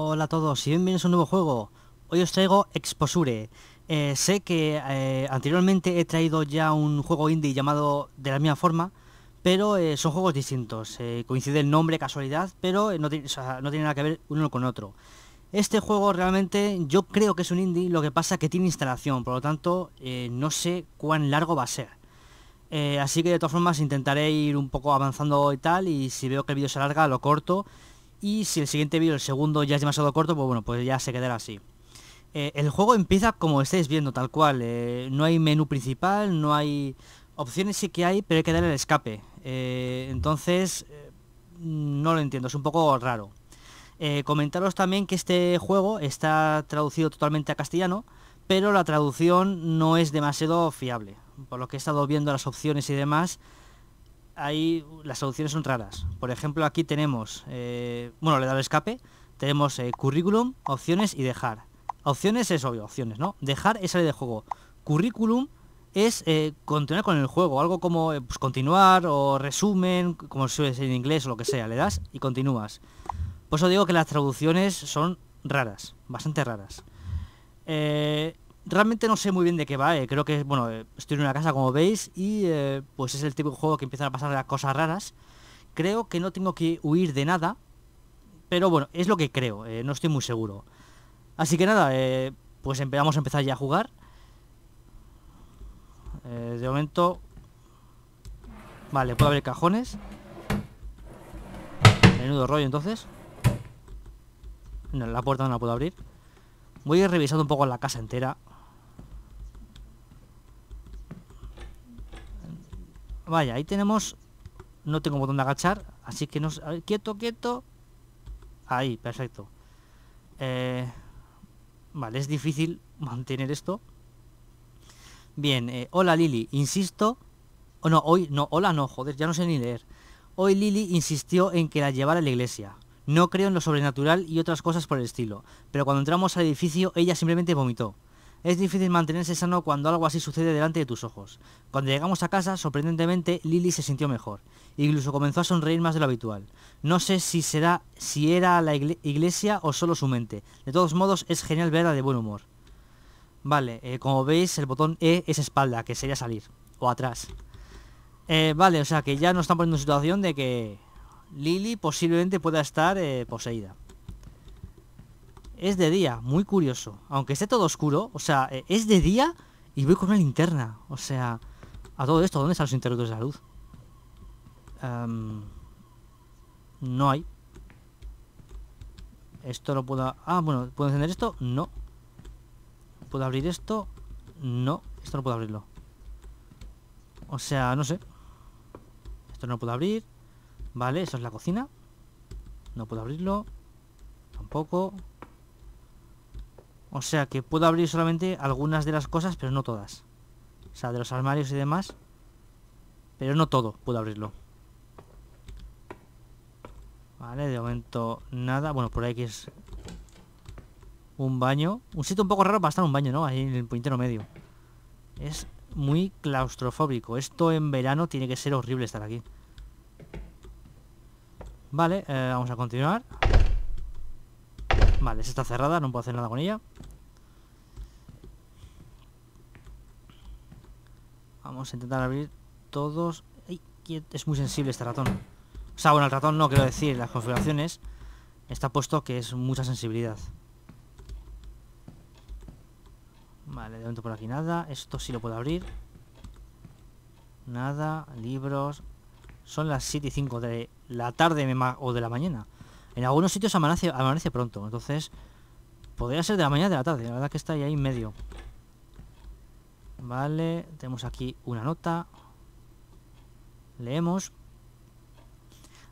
Hola a todos y bienvenidos a un nuevo juego. Hoy os traigo Exposure. Eh, sé que eh, anteriormente he traído ya un juego indie llamado de la misma forma, pero eh, son juegos distintos. coincide el nombre, casualidad, pero no no tiene nada que ver uno con otro. Este juego realmente yo creo que es un indie, lo que pasa que tiene instalación, por lo tanto no sé cuán largo va a ser. así que de todas formas intentaré ir un poco avanzando y tal, y si veo que el vídeo se alarga lo corto y si el siguiente vídeo, el segundo, ya es demasiado corto, pues bueno, pues ya se quedará así. Eh, el juego empieza como estáis viendo, tal cual. Eh, no hay menú principal, no hay... Opciones sí que hay, pero hay que darle el escape. Eh, entonces, no lo entiendo, es un poco raro. comentaros también que este juego está traducido totalmente a castellano, pero la traducción no es demasiado fiable. Por lo que he estado viendo las opciones y demás, ahí las soluciones son raras. Por ejemplo, aquí tenemos, eh, bueno, le da el escape, tenemos eh, currículum, opciones y dejar. Opciones es obvio, opciones, ¿no? Dejar es salir de juego. Currículum es eh, continuar con el juego, algo como pues, continuar o resumen, como suele ser en inglés o lo que sea, le das y continúas. Por eso digo que las traducciones son raras, bastante raras. Realmente no sé muy bien de qué va, eh, creo que, bueno, eh, estoy en una casa como veis y eh, pues es el tipo de juego que empieza a pasar cosas raras. Creo que no tengo que huir de nada, pero bueno, es lo que creo, no estoy muy seguro. Así que nada, pues vamos a empezar ya a jugar. de momento... Vale, puedo abrir cajones. Menudo rollo entonces. No, la puerta no la puedo abrir. Voy a ir revisando un poco la casa entera. Vaya, ahí tenemos... No tengo botón de agachar, así que no... quieto, quieto. Ahí, perfecto. Eh, vale, es difícil mantener esto. Bien, eh, hola Lili, insisto... O no, hoy... No, hola no, joder, ya no sé ni leer. Hoy Lili insistió en que la llevara a la iglesia. No creo en lo sobrenatural y otras cosas por el estilo, pero cuando entramos al edificio ella simplemente vomitó. Es difícil mantenerse sano cuando algo así sucede delante de tus ojos. Cuando llegamos a casa, sorprendentemente, Lily se sintió mejor. Incluso comenzó a sonreír más de lo habitual. No sé si será, si era la iglesia o solo su mente. De todos modos, es genial verla de buen humor. Vale, eh, como veis, el botón E es espalda, que sería salir. O atrás. Eh, vale, o sea que ya nos están poniendo en situación de que Lily posiblemente pueda estar eh, poseída es de día, muy curioso. Aunque esté todo oscuro, o sea, eh, es de día y voy con una linterna. O sea, a todo esto, ¿dónde están los interruptores de la luz? Em, no hay. Esto lo puedo... Ah, bueno, ¿puedo encender esto? No. ¿Puedo abrir esto? No, esto no puedo abrirlo. O sea, no sé. Esto no puedo abrir. Vale, eso es la cocina. No puedo abrirlo. Tampoco. O sea que puedo abrir solamente algunas de las cosas, pero no todas. O sea, de los armarios y demás. Pero no todo puedo abrirlo. Vale, de momento nada. Bueno, por ahí que es un baño. Un sitio un poco raro para estar un baño, ¿no? Ahí en el puntero medio. Es muy claustrofóbico. Esto en verano tiene que ser horrible estar aquí. Vale, eh, vamos a continuar. Vale, esta está cerrada, no puedo hacer nada con ella. Vamos a intentar abrir todos. Es muy sensible este ratón. O sea, bueno, el ratón no quiero decir, las configuraciones está puesto que es mucha sensibilidad. Vale, de momento por aquí nada. Esto sí lo puedo abrir. Nada, libros. Son las 7 y 5 de la tarde o de la mañana. En algunos sitios amanece, amanece pronto, entonces podría ser de la mañana de la tarde. La verdad que está ahí en medio. Vale, tenemos aquí una nota. Leemos.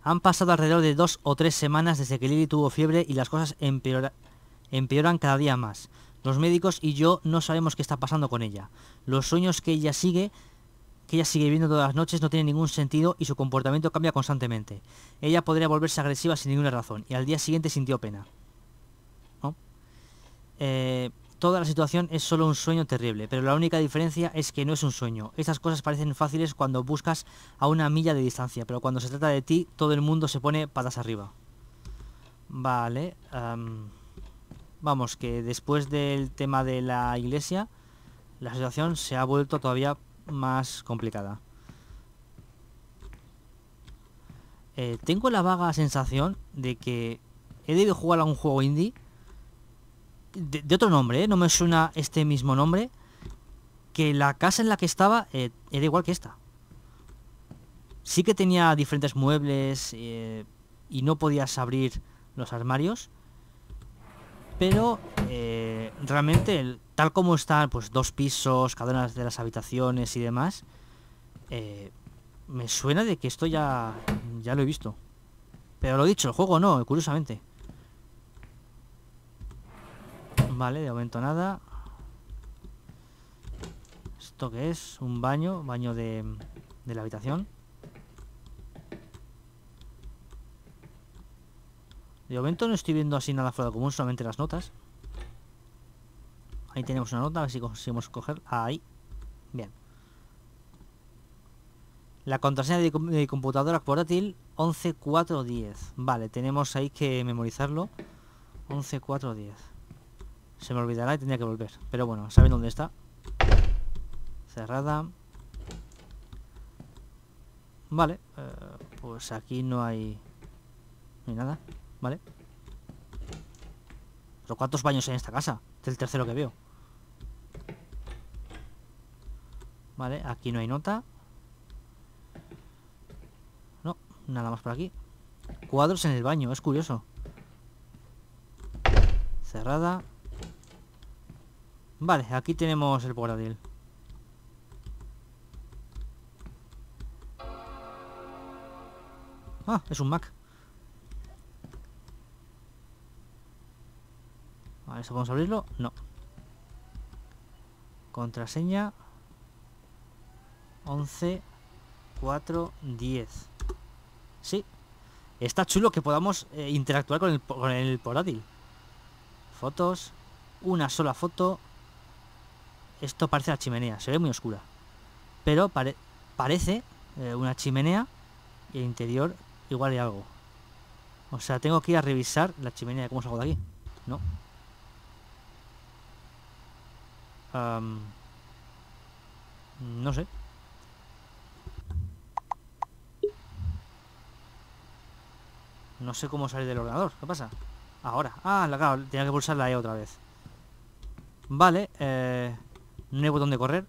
Han pasado alrededor de dos o tres semanas desde que Lily tuvo fiebre y las cosas empeoran cada día más. Los médicos y yo no sabemos qué está pasando con ella. Los sueños que ella sigue que ella sigue viendo todas las noches no tiene ningún sentido y su comportamiento cambia constantemente. Ella podría volverse agresiva sin ninguna razón y al día siguiente sintió pena. Eh, toda la situación es solo un sueño terrible, pero la única diferencia es que no es un sueño. Estas cosas parecen fáciles cuando buscas a una milla de distancia, pero cuando se trata de ti, todo el mundo se pone patas arriba. Vale. vamos, que después del tema de la iglesia, la situación se ha vuelto todavía más complicada. Eh, tengo la vaga sensación de que he debido jugar a un juego indie de, otro nombre, ¿eh? no me suena este mismo nombre, que la casa en la que estaba eh, era igual que esta. Sí que tenía diferentes muebles y no podías abrir los armarios, pero realmente tal como están pues dos pisos, cada una de las habitaciones y demás, me suena de que esto ya, ya lo he visto. Pero lo he dicho, el juego no, curiosamente. Vale, de momento nada. ¿Esto qué es? Un baño, baño de, de la habitación. De momento no estoy viendo así nada fuera de común, solamente las notas. Ahí tenemos una nota, a ver si conseguimos coger. Ahí. Bien. La contraseña de, computadora portátil 11410. Vale, tenemos ahí que memorizarlo. 11410. Se me olvidará y tendría que volver. Pero bueno, ¿saben dónde está? Cerrada. Vale, eh, pues aquí no hay... No hay nada, ¿vale? ¿Pero cuántos baños hay en esta casa? Es el tercero que veo. Vale, aquí no hay nota. Nada más por aquí. Cuadros en el baño, es curioso. Cerrada. Vale, aquí tenemos el portátil. Ah, es un Mac. Vale, ¿eso podemos abrirlo? No. Contraseña 11 4 10 Sí. Está chulo que podamos eh, interactuar con el, con el portátil. Fotos. Una sola foto. Esto parece la chimenea. Se ve muy oscura. Pero parece eh, una chimenea. Y el interior igual hay algo. O sea, tengo que ir a revisar la chimenea. ¿Cómo salgo de aquí? No. no sé. No sé cómo salir del ordenador. ¿Qué pasa? Ahora. Ah, la claro, tenía que pulsar la E otra vez. Vale, eh, no hay botón de correr.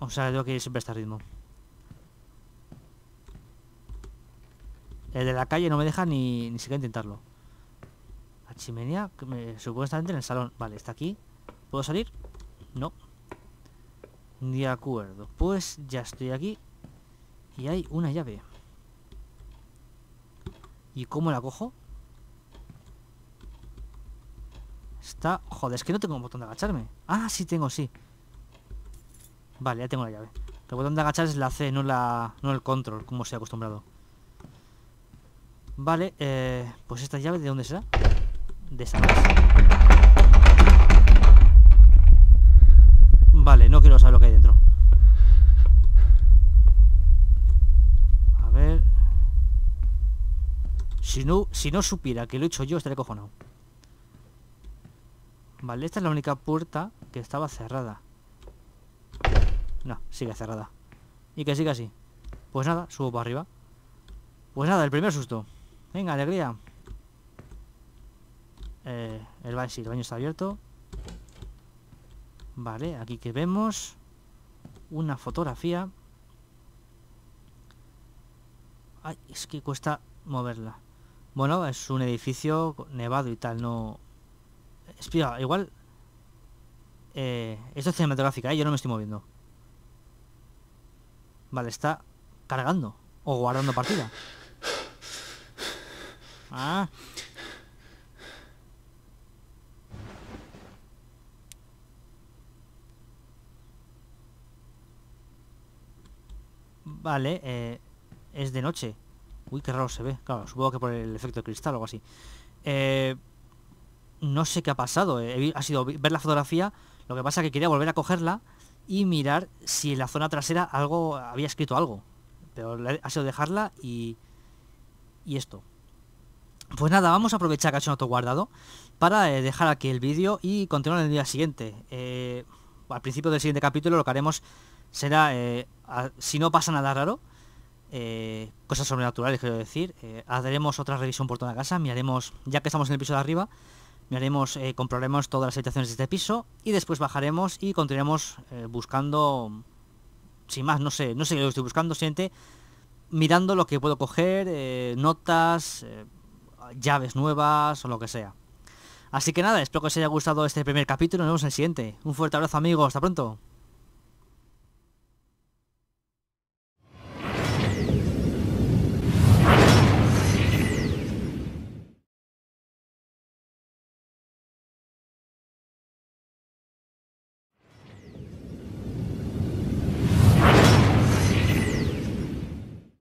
O sea, tengo que ir siempre a este ritmo. El de la calle no me deja ni, ni siquiera intentarlo. La chimenea, que me, supuestamente en el salón. Vale, está aquí. ¿Puedo salir? No. De acuerdo. Pues ya estoy aquí. Y hay una llave. ¿Y cómo la cojo? Está... Joder, es que no tengo un botón de agacharme. Ah, sí tengo, sí. Vale, ya tengo la llave. El botón de agachar es la C, no, la, no el control, como se ha acostumbrado. Vale, eh, pues esta llave, ¿de dónde será? De esa Vale, no quiero saber lo que hay dentro. Si no, si no supiera que lo he hecho yo, estaría cojonado. Vale, esta es la única puerta que estaba cerrada. No, sigue cerrada. Y que siga así. Pues nada, subo para arriba. Pues nada, el primer susto. Venga, alegría. Eh, el baño, sí, el baño está abierto. Vale, aquí que vemos una fotografía. Ay, es que cuesta moverla. Bueno, es un edificio nevado y tal, no... Espera, igual... Eh, esto es cinematográfica, ¿eh? yo no me estoy moviendo. Vale, está cargando. O guardando partida. Ah. Vale, eh, es de noche. Uy, qué raro se ve. Claro, supongo que por el efecto de cristal o algo así. Eh, no sé qué ha pasado. Eh, ha sido ver la fotografía. Lo que pasa es que quería volver a cogerla y mirar si en la zona trasera algo había escrito algo. Pero ha sido dejarla y, y esto. Pues nada, vamos a aprovechar que ha hecho un autoguardado para eh, dejar aquí el vídeo y continuar en el día siguiente. Eh, al principio del siguiente capítulo lo que haremos será, si no pasa nada raro, cosas sobrenaturales quiero decir, haremos otra revisión por toda la casa, miraremos, ya que estamos en el piso de arriba, miraremos, comprobaremos todas las habitaciones de este piso y después bajaremos y continuaremos buscando, sin más, no sé, no sé qué estoy buscando, siente mirando lo que puedo coger, notas, llaves nuevas o lo que sea. Así que nada, espero que os haya gustado este primer capítulo. Nos vemos en el siguiente. Un fuerte abrazo amigos, hasta pronto.